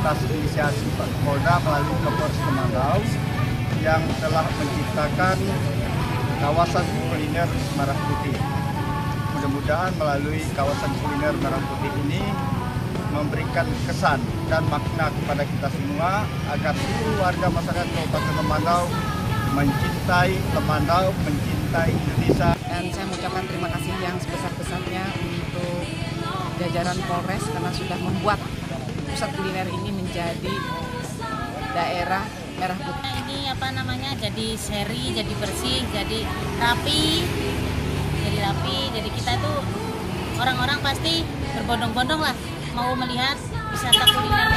atas inisiasi Pak Polda melalui Kapolres Kemarau yang telah menciptakan kawasan kuliner Merah Putih. Mudah-mudahan melalui kawasan kuliner Merah Putih ini memberikan kesan dan makna kepada kita semua agar seluruh warga masyarakat Kabupaten Temanggau mencintai Temanggau, mencintai Indonesia. Dan saya mengucapkan terima kasih yang sebesar-besarnya untuk jajaran Polres karena sudah membuat pusat kuliner ini menjadi daerah merah putih. ini apa namanya jadi seri jadi bersih jadi rapi jadi rapi jadi kita tuh orang-orang pasti berbondong-bondong lah mau melihat wisata kuliner